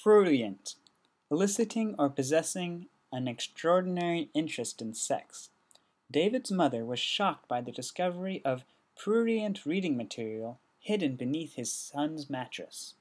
Prurient, eliciting or possessing an extraordinary interest in sex. David's mother was shocked by the discovery of prurient reading material hidden beneath his son's mattress.